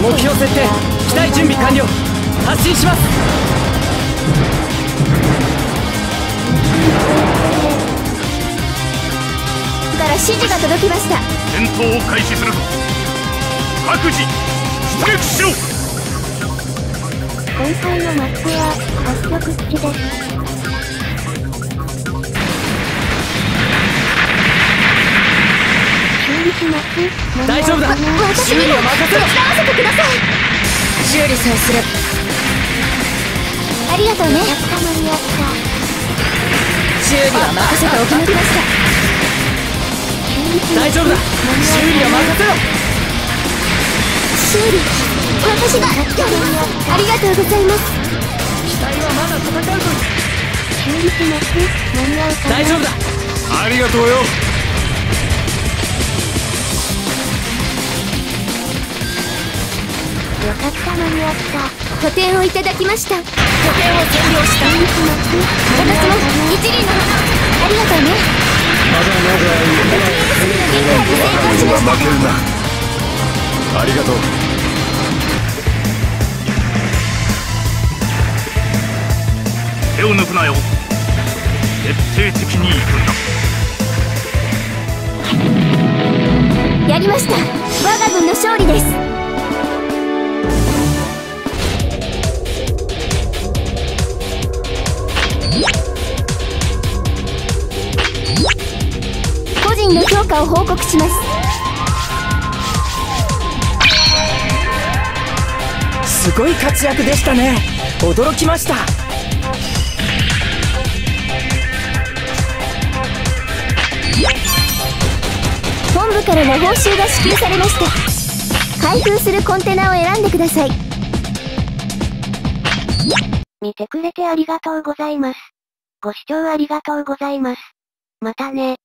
目標設定機体準備完了。発進します。から指示が届きました。戦闘を開始するぞ。各自出撃しろ。今回のマップは北極基地です大丈夫だ。私にも修理は任せろ。手伝わせてください修理さえすればありがとうね修理は任せておきました。大丈夫だ。修理は任せろ。修理私がありがとう。ございます機体はまだ大丈夫だ。ありがとうよかった間に合った。拠点をいただきました。拠点を占領した。私も一輪の花を。ありがとうね。まだまだ成功しました負けるなありがとう手を抜くなよ。徹底的に行くんだ。やりました。我が軍の勝利です人の評価を報告します。すごい活躍でしたね。驚きました。本部からの報酬が支給されました。開封するコンテナを選んでください。見てくれてありがとうございます。ご視聴ありがとうございます。またね